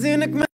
zinnig me.